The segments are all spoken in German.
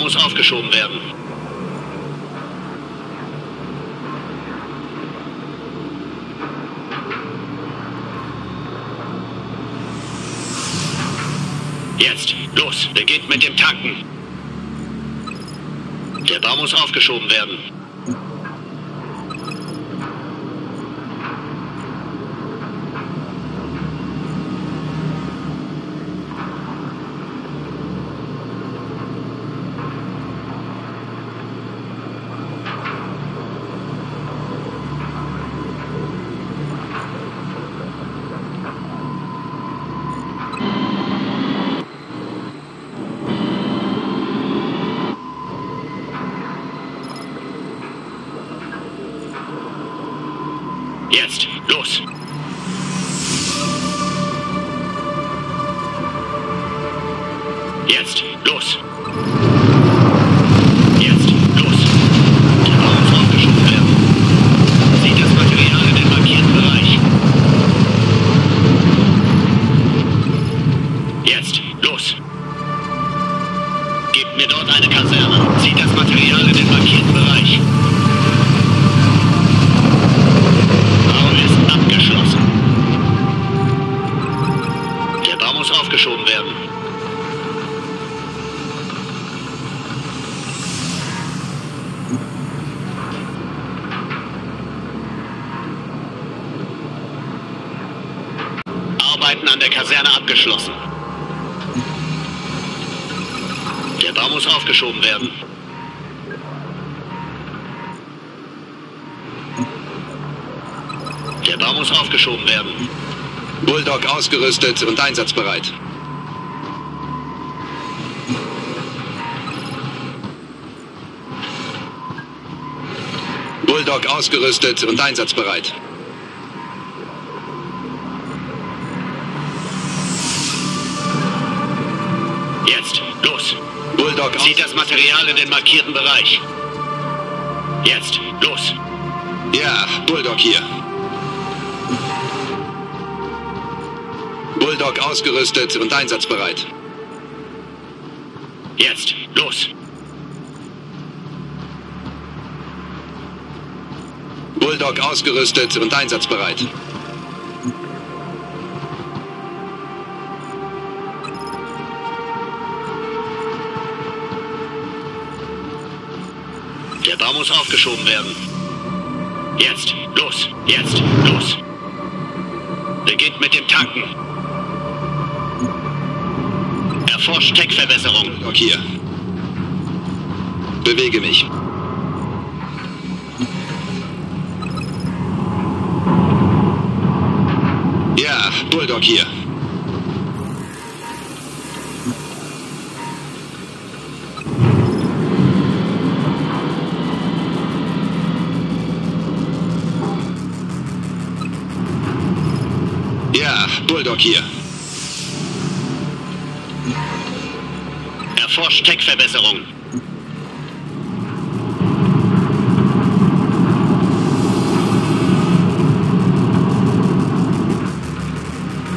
Muss aufgeschoben werden. Jetzt, los, beginnt mit dem Tanken. Der Bau muss aufgeschoben werden. Der Bau muss aufgeschoben werden. Der Bau muss aufgeschoben werden. Bulldog ausgerüstet und einsatzbereit. Bulldog ausgerüstet und einsatzbereit. Material in den markierten Bereich. Jetzt, los! Ja, Bulldog hier. Bulldog ausgerüstet und einsatzbereit. Jetzt, los! Bulldog ausgerüstet und einsatzbereit. Bau muss aufgeschoben werden. Jetzt, los! Jetzt, los! Beginnt mit dem Tanken. Erforscht Tech-Verbesserung. Hier. Bewege mich. Ja, Bulldog hier. Bulldog hier. Erforscht Tech-Verbesserung.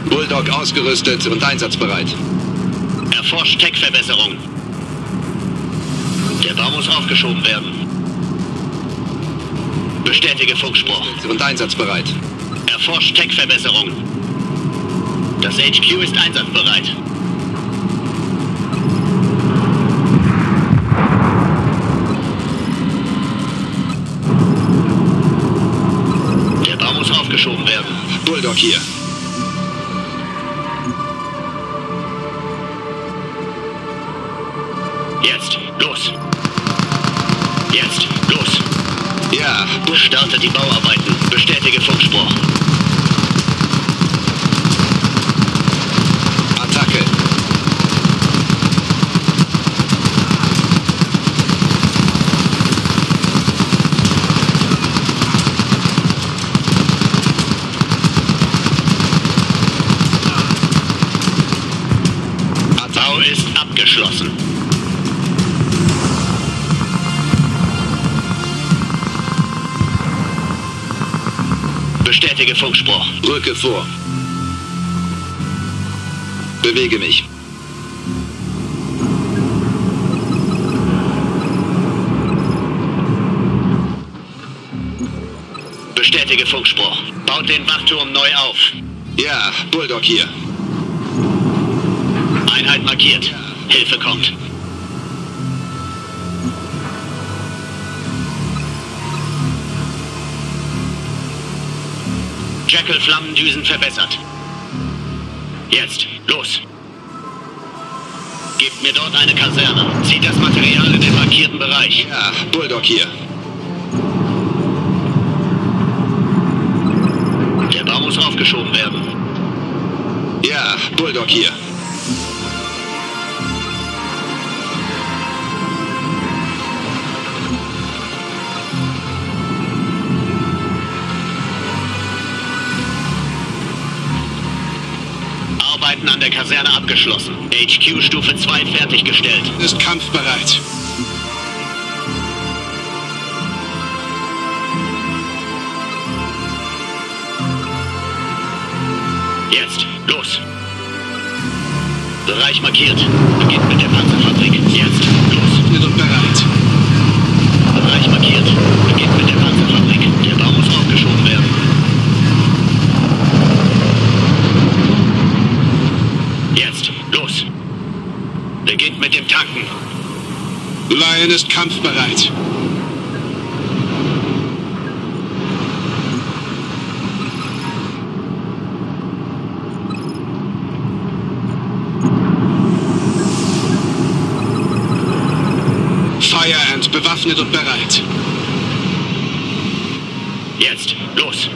Bulldog ausgerüstet und einsatzbereit. Erforscht Tech-Verbesserung. Der Bau muss aufgeschoben werden. Bestätige Funkspruch. Und einsatzbereit. Erforscht Tech-Verbesserung. Das HQ ist einsatzbereit. Der Bau muss aufgeschoben werden. Bulldog hier. Jetzt, los! Jetzt, los! Ja, Bu- Starte die Bauarbeiten. Bestätige Funkspruch. richtige Funkspruch. Rücke vor. Bewege mich. Bestätige Funkspruch. Baut den Wachturm neu auf. Ja, Bulldog hier. Einheit markiert. Hilfe kommt. Jackal Flammendüsen verbessert. Jetzt, los. Gebt mir dort eine Kaserne. Zieht das Material in den markierten Bereich. Ja, Bulldog hier. Der Bau muss aufgeschoben werden. Ja, Bulldog hier. Kaserne abgeschlossen. HQ Stufe 2 fertiggestellt. Ist kampfbereit. Jetzt, los. Bereich markiert. Beginnt mit der Panzerfabrik. Jetzt, los. Wir sind bereit. Bereich markiert. Beginnt mit der Panzerfabrik. Der Bau muss aufgeschoben werden. Jetzt, los. Tanken. Lion ist kampfbereit. Fire bewaffnet und bereit. Jetzt, los.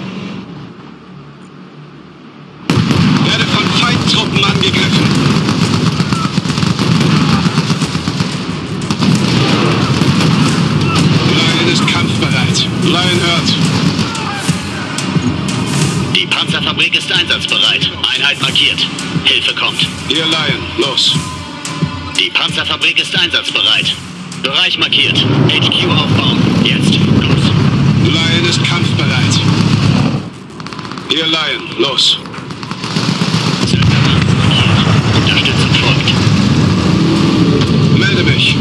Ist einsatzbereit. Einheit markiert. Hilfe kommt. Hier Lion, los. Die Panzerfabrik ist einsatzbereit. Bereich markiert. HQ aufbauen. Jetzt, los. Lion ist kampfbereit. Hier Lion, los. Unterstützung folgt. Melde mich.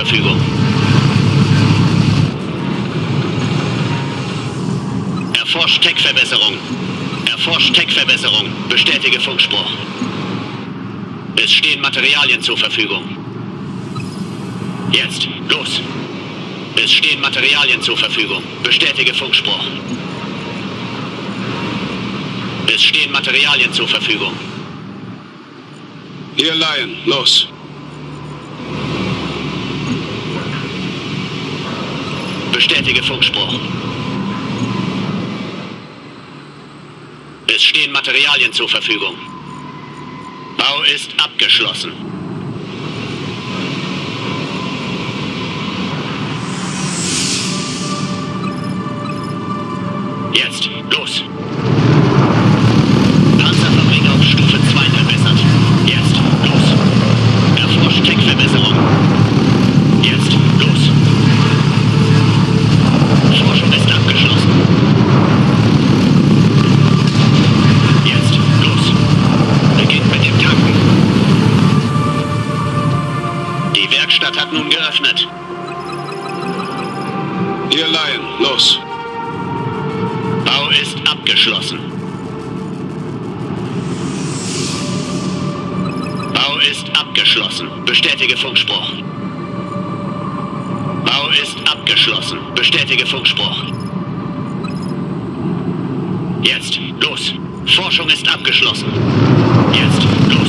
Verfügung. Erforscht Tech-Verbesserung. Erforscht Tech-Verbesserung. Bestätige Funkspruch. Es stehen Materialien zur Verfügung. Jetzt, los. Es stehen Materialien zur Verfügung. Bestätige Funkspruch. Es stehen Materialien zur Verfügung. Hier Lion, los. Bestätige Funkspruch. Es stehen Materialien zur Verfügung. Bau ist abgeschlossen. Hier Lion, los. Bau ist abgeschlossen. Bau ist abgeschlossen. Bestätige Funkspruch. Bau ist abgeschlossen. Bestätige Funkspruch. Jetzt, los. Forschung ist abgeschlossen. Jetzt, los.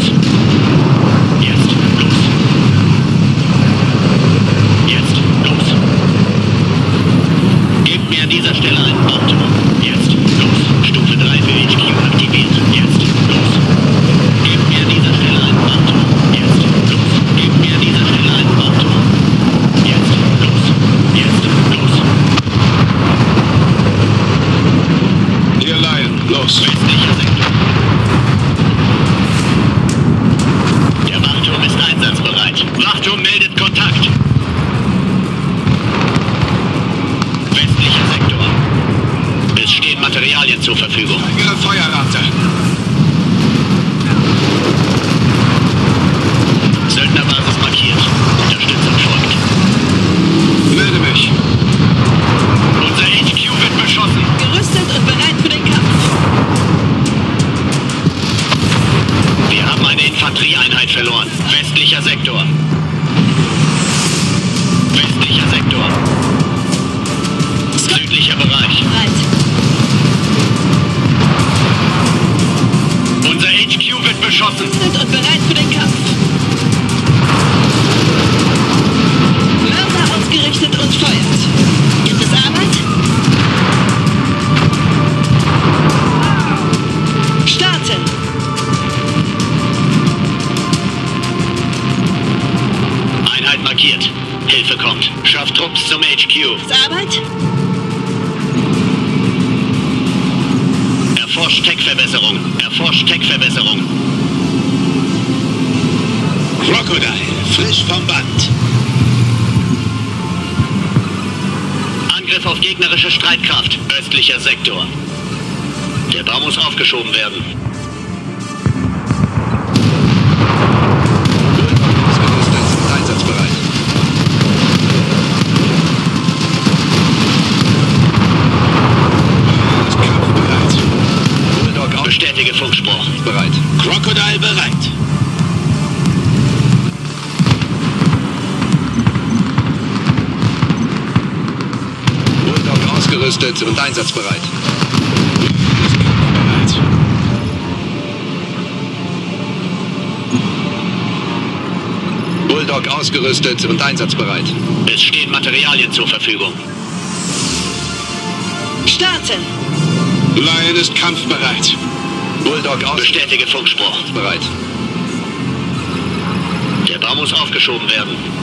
Ausgerüstet und einsatzbereit. Bulldog ausgerüstet und einsatzbereit. Es stehen Materialien zur Verfügung. Starten. Lion ist kampfbereit. Bulldog Bestätige Funkspruch. ausgerüstet. Der Bau muss aufgeschoben werden.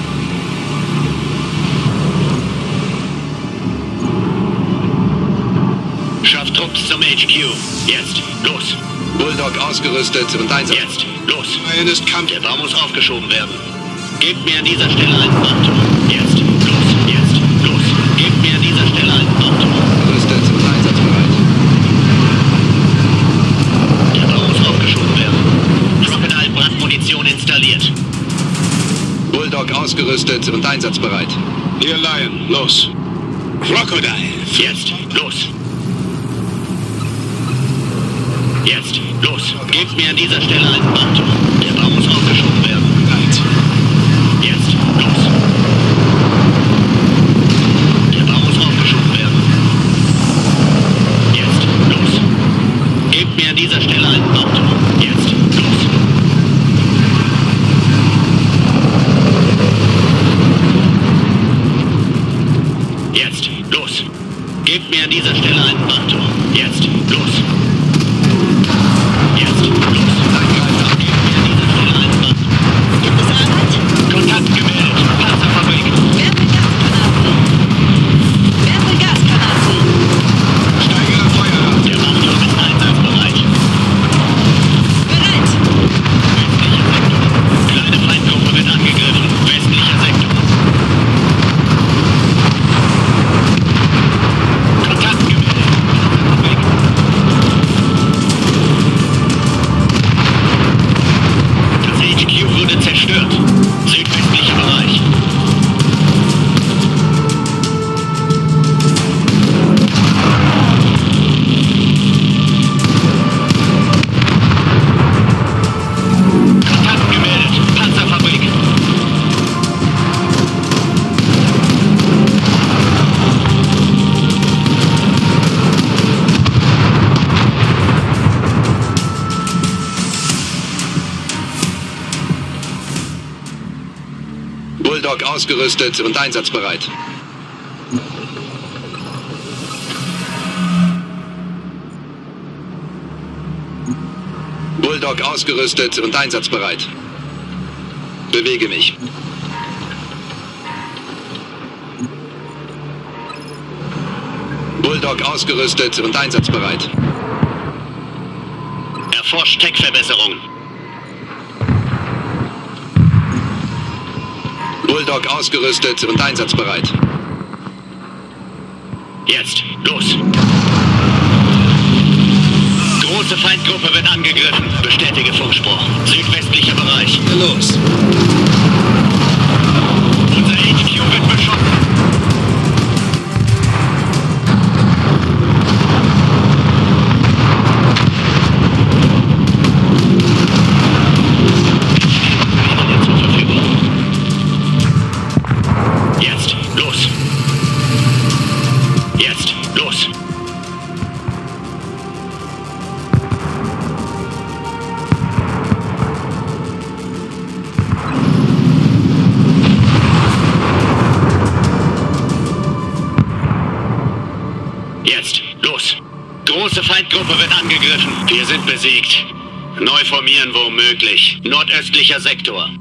Trupps zum HQ. Jetzt. Los. Bulldog ausgerüstet und einsatzbereit. Jetzt. Los. Lion ist kampf. Der Bau muss aufgeschoben werden. Gebt mir an dieser Stelle einen Baumturm. Jetzt. Los. Jetzt. Los. Gebt mir an dieser Stelle einen Baumturm. Gerüstet und einsatzbereit. Der Bau muss aufgeschoben werden. Crocodile Brandmunition installiert. Bulldog ausgerüstet und einsatzbereit. Hier Lion, los. Crocodile. Jetzt. Los. Jetzt. Los. Gebt mir an dieser Stelle einen Baumturm. Der Bau muss aufgeschoben ausgerüstet und einsatzbereit. Bulldog ausgerüstet und einsatzbereit. Bewege mich. Bulldog ausgerüstet und einsatzbereit. Erforscht Tech-Verbesserungen. Bulldog ausgerüstet und einsatzbereit. Jetzt. Los. Große Feindgruppe wird angegriffen. Bestätige Funkspruch. Südwestlicher Bereich. Los. Unser HQ wird beschossen. Nordöstlicher Sektor.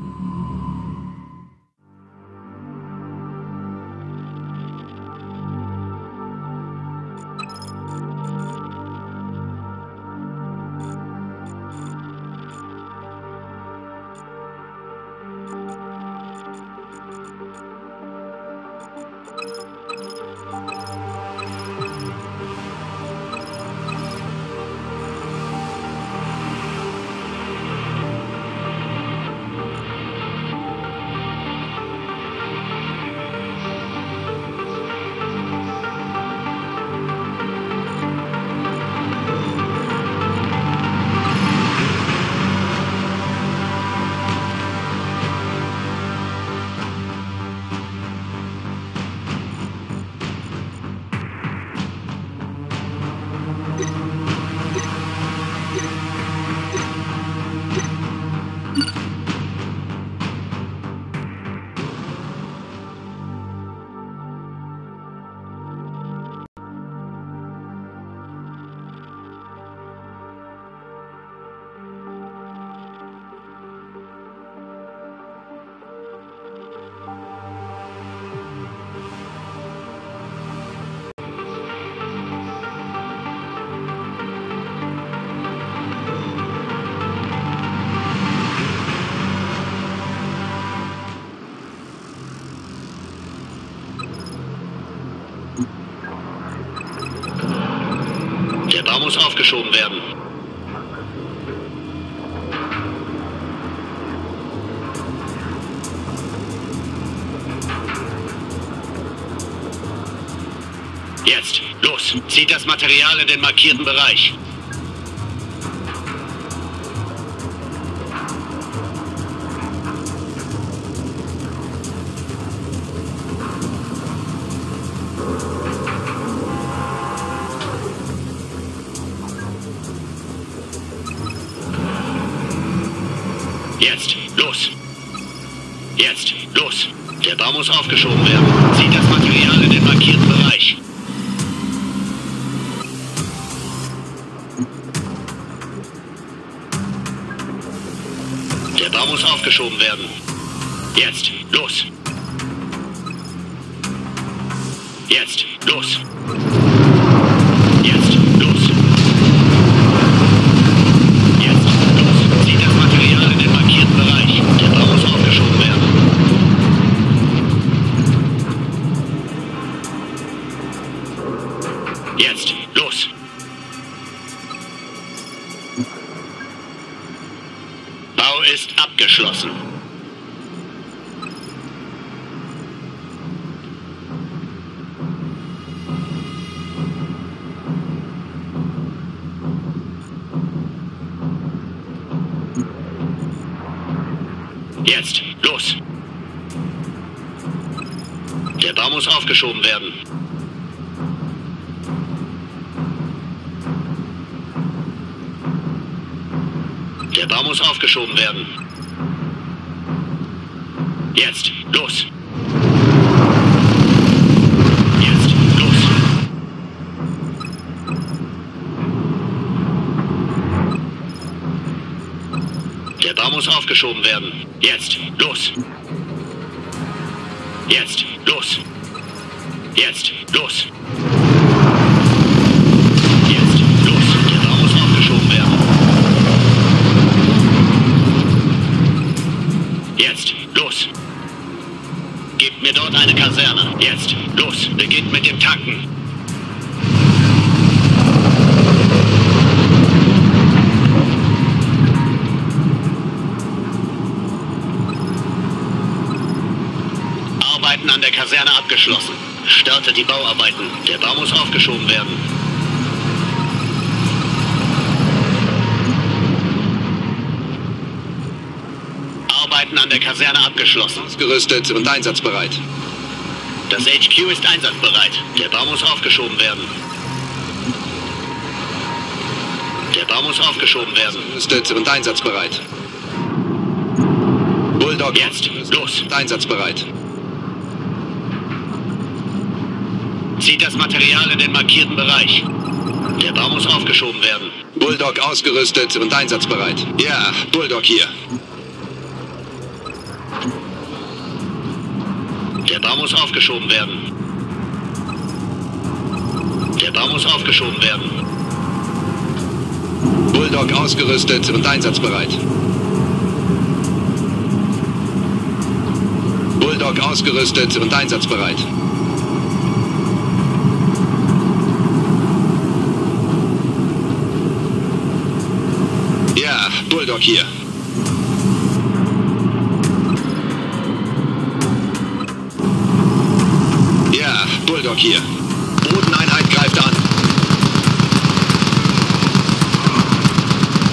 Aufgeschoben werden. Jetzt, los, zieht das Material in den markierten Bereich. Aufgeschoben Jetzt, los. Der Bau muss aufgeschoben werden. Der Bau muss aufgeschoben werden. Jetzt, los. Jetzt, los. Der Bau muss aufgeschoben werden. Jetzt, los. Jetzt, los. Jetzt, los. Jetzt. Der Bau muss aufgeschoben werden. Jetzt, los. Gebt mir dort eine Kaserne. Jetzt, los. Beginnt mit dem Tanken. Die Bauarbeiten. Der Bau muss aufgeschoben werden. Arbeiten an der Kaserne abgeschlossen. Ausgerüstet und einsatzbereit. Das HQ ist einsatzbereit. Der Bau muss aufgeschoben werden. Der Bau muss aufgeschoben werden. Ausgerüstet und einsatzbereit. Bulldog Jetzt, los. einsatzbereit. Zieht das Material in den markierten Bereich. Der Bau muss aufgeschoben werden. Bulldog ausgerüstet und einsatzbereit. Ja, Bulldog hier. Der Bau muss aufgeschoben werden. Der Bau muss aufgeschoben werden. Bulldog ausgerüstet und einsatzbereit. Bulldog ausgerüstet und einsatzbereit. Ja, Bulldog hier. Ja, Bulldog hier. Bodeneinheit greift an.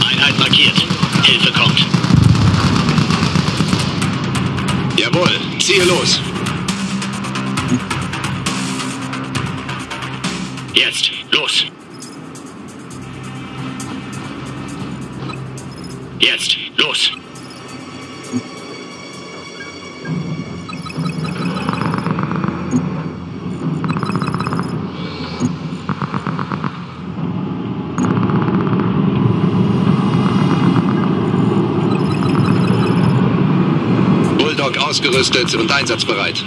Einheit markiert. Hilfe kommt. Jawohl, ziehe los. Ausgerüstet und einsatzbereit.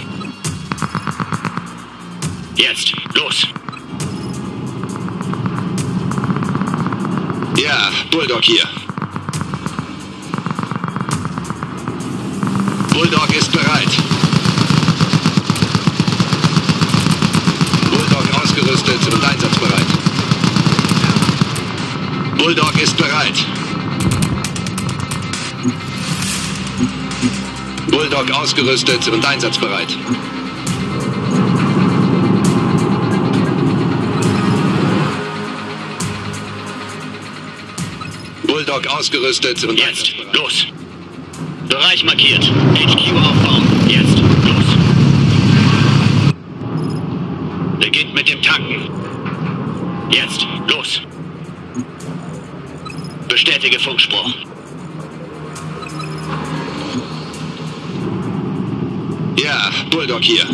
Jetzt, los. Ja, Bulldog hier. Ausgerüstet und einsatzbereit. Bulldog ausgerüstet und Jetzt, los. Bereich markiert. HQ aufbauen. Jetzt, los. Beginnt mit dem Tanken. Jetzt, los. Bestätige Funkspruch. Bulldog hier.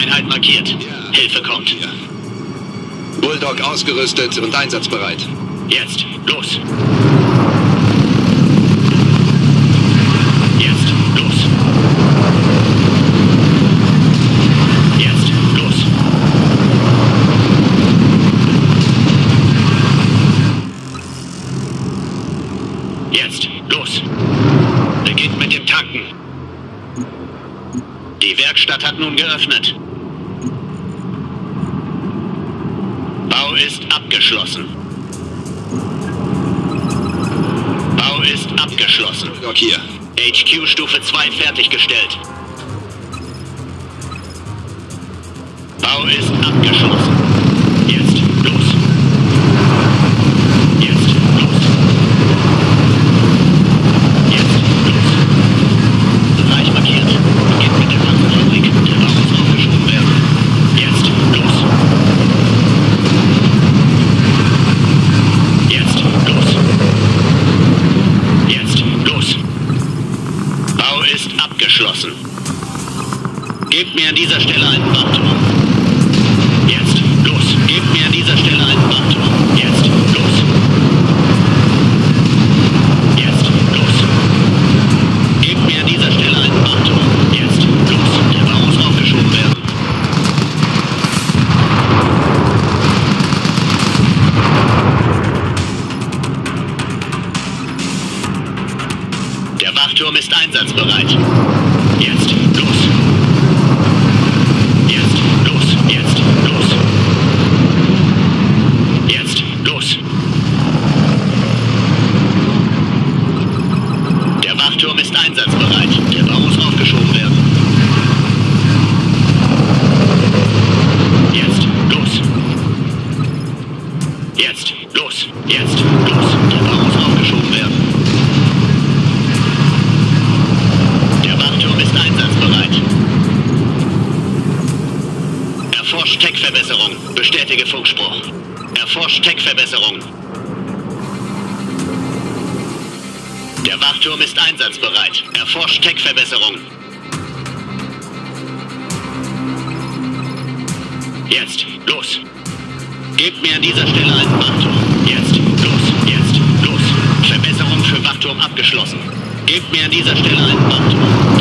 Einheit markiert. Ja. Hilfe kommt. Hier. Bulldog ausgerüstet und einsatzbereit. Jetzt, los. Jetzt, los. Jetzt, los. Jetzt, los. Beginnt mit dem Tanken. Die Werkstatt hat nun geöffnet. Bau ist abgeschlossen. Bau ist abgeschlossen. Bulldog hier. HQ Stufe 2 fertiggestellt. Jetzt, los, jetzt, los. Der Bau muss aufgeschoben werden. Der Wachturm ist einsatzbereit. Erforscht Tech-Verbesserung. Bestätige Funkspruch. Erforscht Tech-Verbesserung. Der Wachturm ist einsatzbereit. Erforscht Tech-Verbesserung. Jetzt, los! Gebt mir an dieser Stelle einen Wachturm. Jetzt, los, jetzt, los. Verbesserung für Wachturm abgeschlossen. Gebt mir an dieser Stelle einen Wachturm.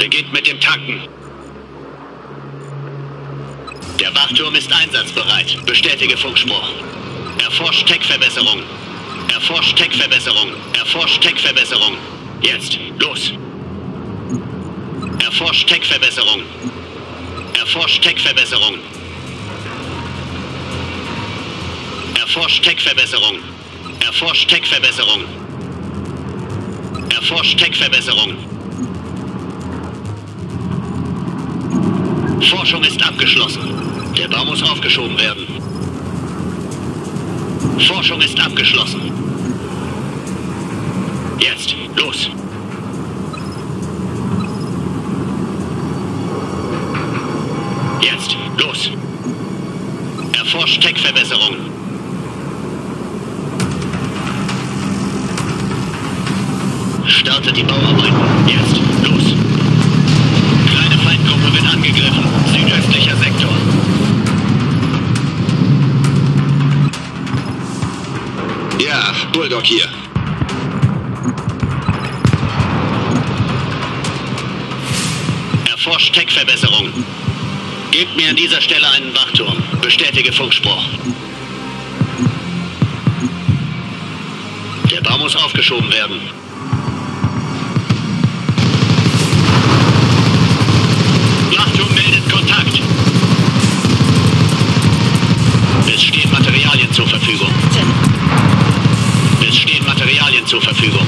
Beginnt mit dem Tanken. Der Wachturm ist einsatzbereit. Bestätige Funkspruch. Erforscht Tech-Verbesserung. Erforscht Tech-Verbesserung. Erforscht Tech-Verbesserung. Jetzt, los. Erforscht Tech-Verbesserung. Erforscht Tech-Verbesserung. Erforscht Tech-Verbesserung. Erforscht Tech-Verbesserung. Erforscht Tech-Verbesserung. Forschung ist abgeschlossen. Der Bau muss aufgeschoben werden. Forschung ist abgeschlossen. Jetzt, los. Jetzt, los. Erforscht Tech-Verbesserung. Startet die Bauarbeiten. Jetzt, wird angegriffen. Südöstlicher Sektor. Ja, Bulldog hier. Erforscht Tech-Verbesserung. Gebt mir an dieser Stelle einen Wachturm. Bestätige Funkspruch. Der Bau muss aufgeschoben werden. Zur Verfügung. Es stehen Materialien zur Verfügung.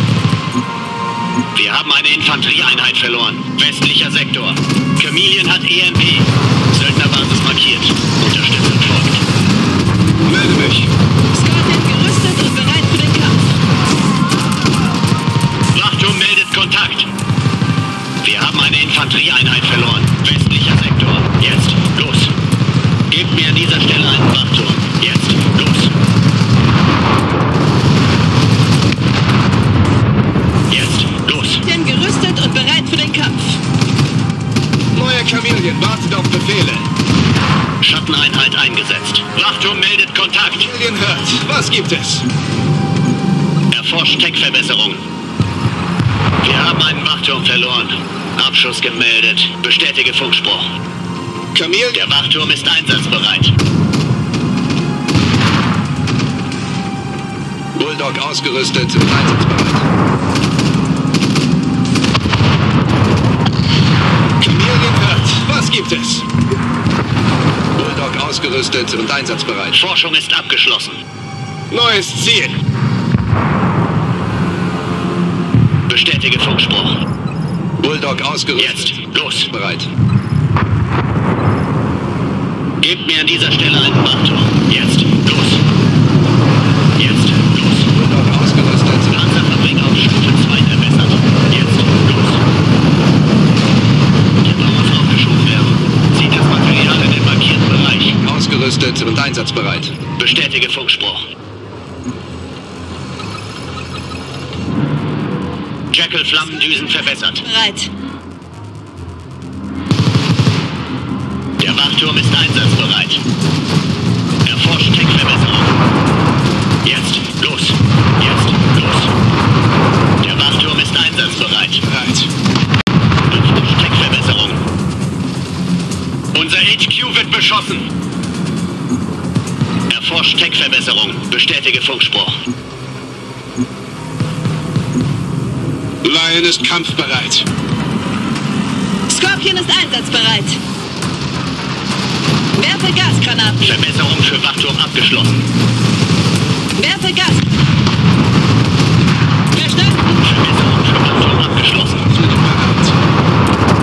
Wir haben eine Infanterieeinheit verloren. Westlicher Sektor. Chameleon hat EMP. Söldnerbasis markiert. Unterstützung folgt. Melde mich. Scorpion gerüstet und bereit für den Kampf. Wachturm meldet Kontakt. Wir haben eine Infanterieeinheit gibt es? Erforscht Tech-Verbesserung. Wir haben einen Wachturm verloren. Abschuss gemeldet. Bestätige Funkspruch. Chameleon. Der Wachturm ist einsatzbereit. Bulldog ausgerüstet und einsatzbereit. Chameleon hört. Was gibt es? Bulldog ausgerüstet und einsatzbereit. Forschung ist abgeschlossen. Neues Ziel. Bestätige Funkspruch. Bulldog ausgerüstet. Jetzt. Los. Bereit. Gebt mir an dieser Stelle einen Wachturm. Jetzt. Los. Jetzt. Los. Bulldog ausgerüstet. Panzerfabrik auf Stufe 2 verbessert. Jetzt. Los. Der Bau muss aufgeschoben werden. Zieht das Material in den markierten Bereich. Ausgerüstet und einsatzbereit. Bestätige Funkspruch. Jackal Flammendüsen verbessert. Bereit. Der Wachturm ist einsatzbereit. Erforscht Tech-Verbesserung. Jetzt, los. Jetzt, los. Der Wachturm ist einsatzbereit. Bereit. Erforscht Tech-Verbesserung. Unser HQ wird beschossen. Erforscht Tech-Verbesserung. Bestätige Funkspruch. Orion ist kampfbereit. Scorpion ist einsatzbereit. Werfe Gasgranaten. Verbesserung für Wachturm abgeschlossen. Werfe Gas. Verstanden. Verbesserung für Wachturm abgeschlossen. Zu dem Parat.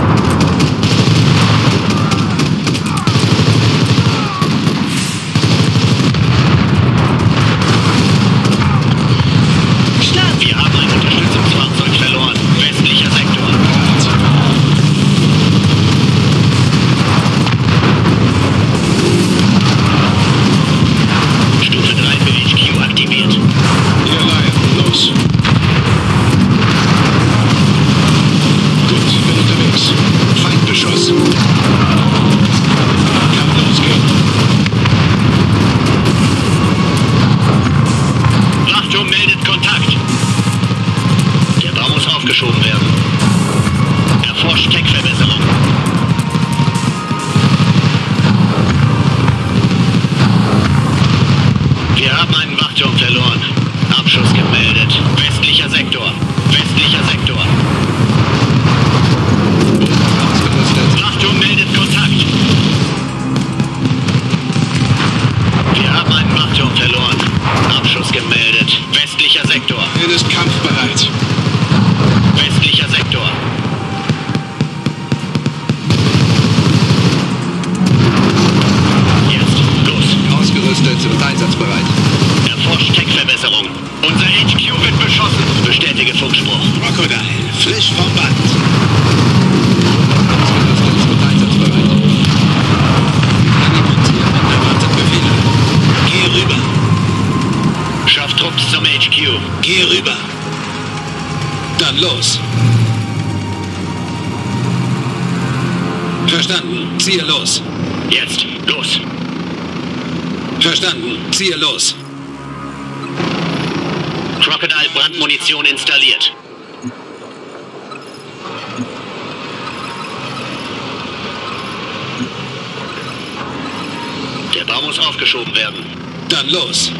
Kofferraum muss aufgeschoben werden. Dann los.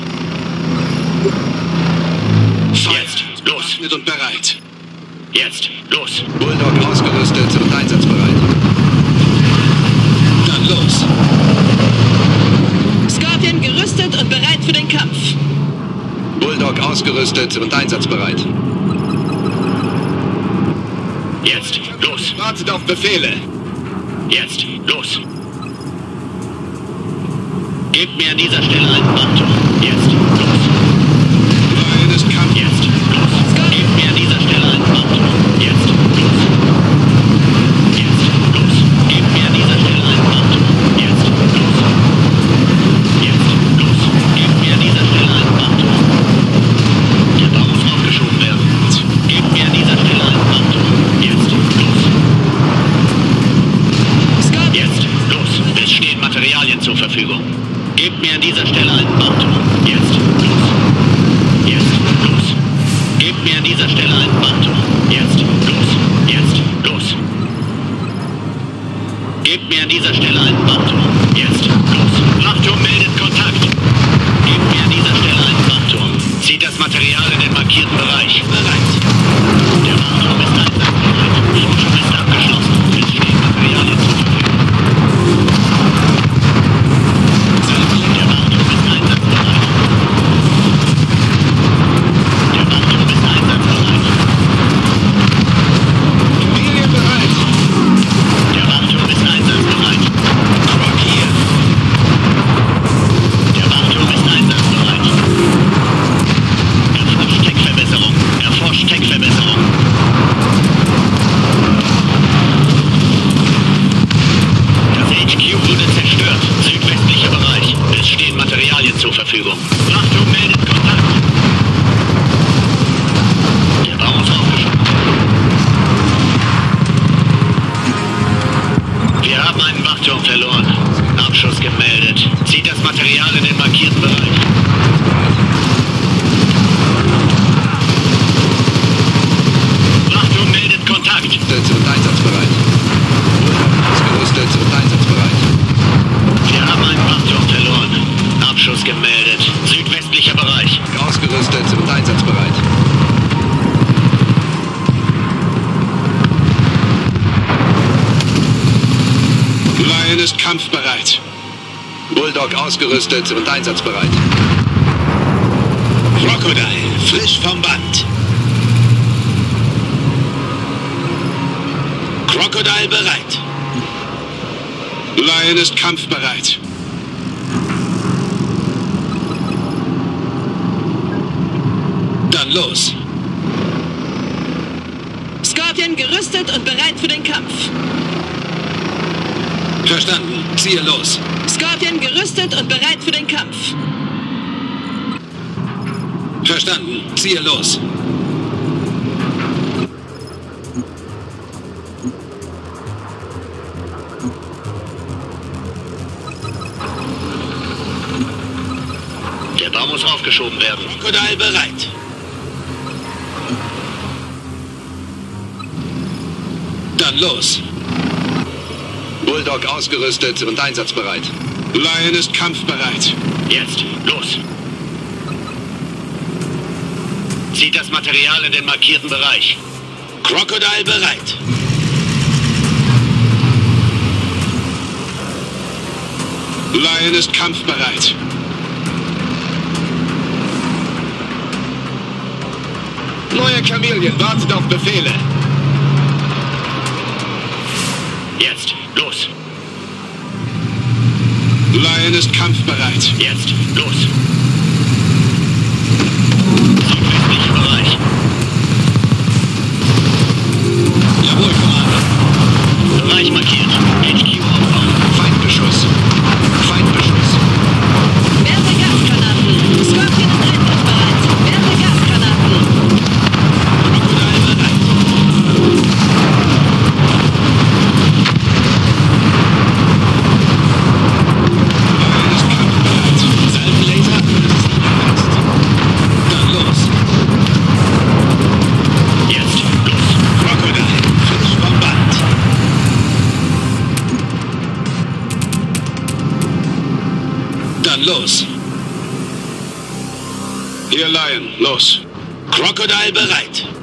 Jetzt, los. Mit und bereit. Jetzt, los. Bulldog ausgerüstet und einsatzbereit. Dann los. Scorpion gerüstet und bereit für den Kampf. Bulldog ausgerüstet und einsatzbereit. Jetzt, los. Wartet auf Befehle. Jetzt, los. Gebt mir an dieser Stelle ein Motto. Jetzt. Los. Nein, es kann. Jetzt. Los. Gebt mir an dieser Stelle einen Wachturm. Jetzt. Los. Wachturm meldet Kontakt. Gebt mir an dieser Stelle einen Wachturm. Zieht das Material in den markierten Bereich. Bereit. Bulldog ausgerüstet und einsatzbereit. Crocodile, frisch vom Band. Crocodile bereit. Lion ist kampfbereit. Dann los. Scorpion gerüstet und bereit für den Kampf. Verstanden. Ziehe los. Scorpion gerüstet und bereit für den Kampf. Verstanden. Ziehe los. Der Bau muss aufgeschoben werden. Crocodile bereit. Dann los. Bulldog ausgerüstet und einsatzbereit. Lion ist kampfbereit. Jetzt, los. Zieht das Material in den markierten Bereich. Crocodile bereit. Lion ist kampfbereit. Neue Chameleon wartet auf Befehle. Jetzt, los. Lion ist kampfbereit. Jetzt, los. Südwestlicher Bereich. Jawohl, Commander. Bereich markiert. HQ aufbauen. Feindbeschuss. Feindbeschuss. Dann los. Hier Lion, los. Crocodile bereit.